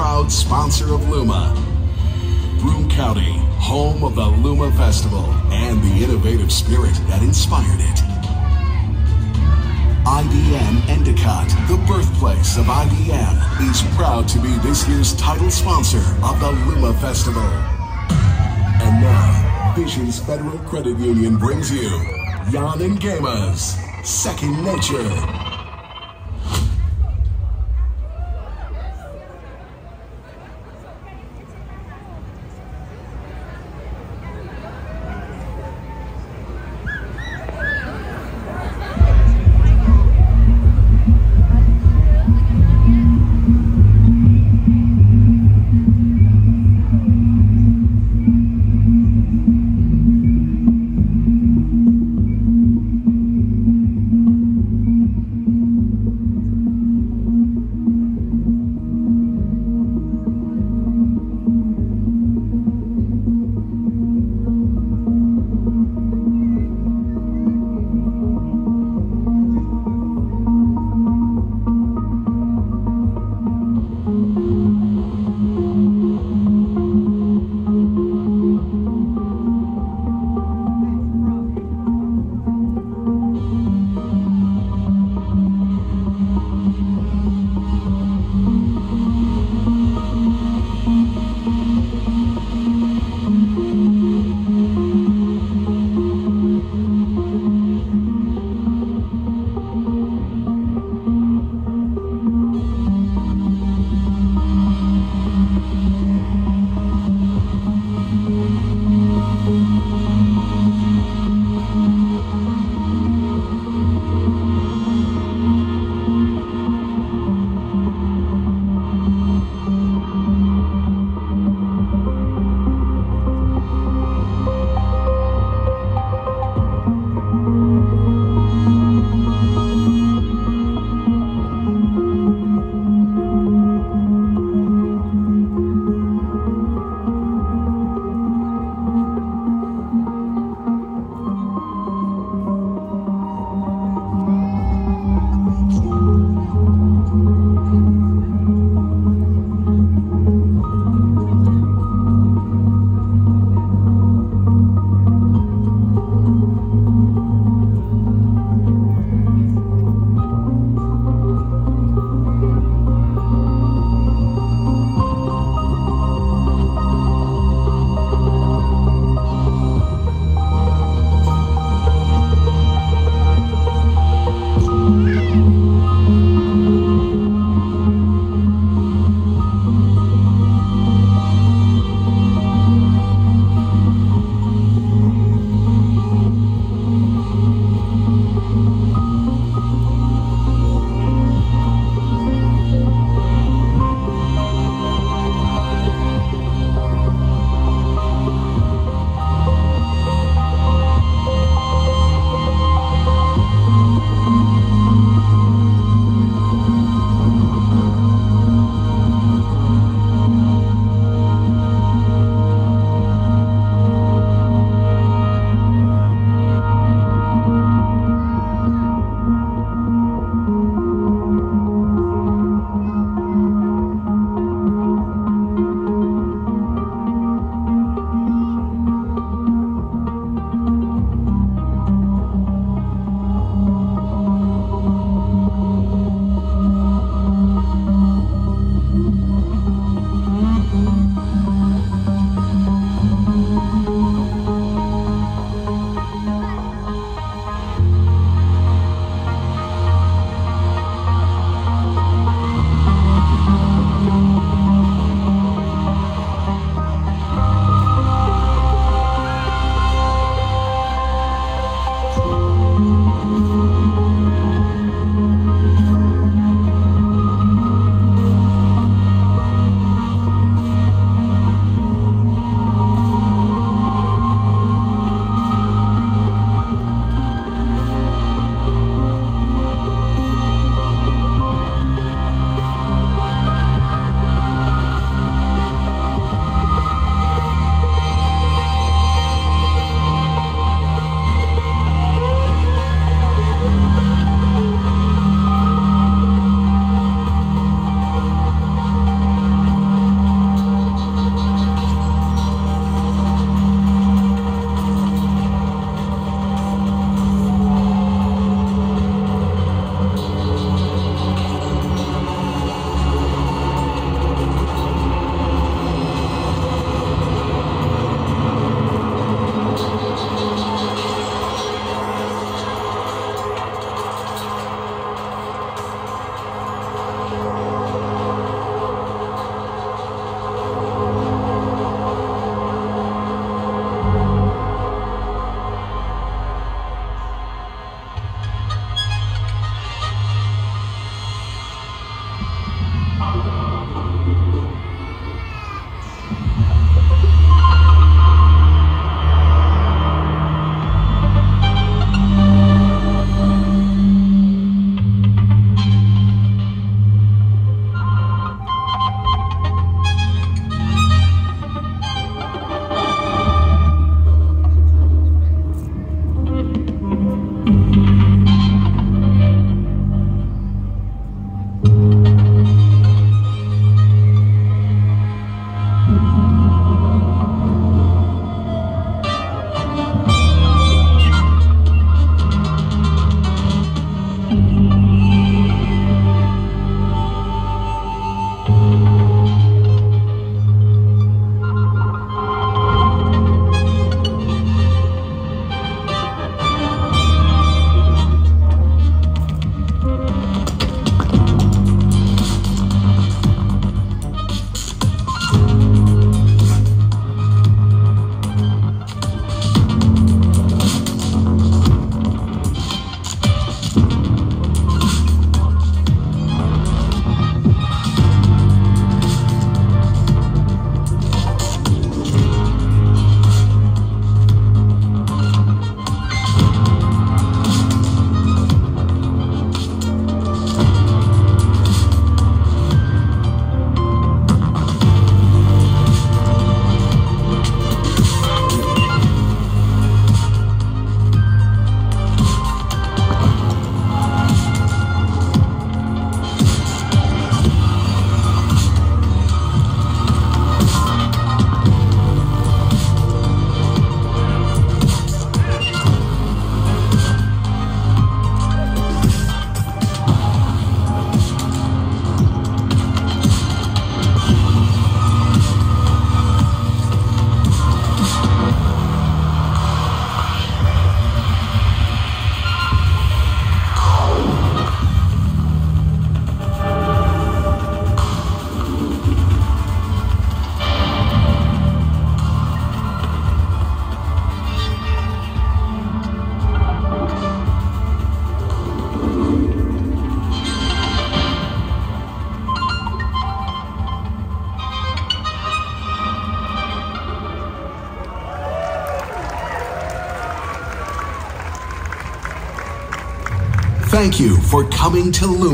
proud sponsor of Luma. Broome County, home of the Luma Festival and the innovative spirit that inspired it. IBM Endicott, the birthplace of IBM, is proud to be this year's title sponsor of the Luma Festival. And now, Visions Federal Credit Union brings you Jan and Gama's Second Nature. Thank you for coming to Luma.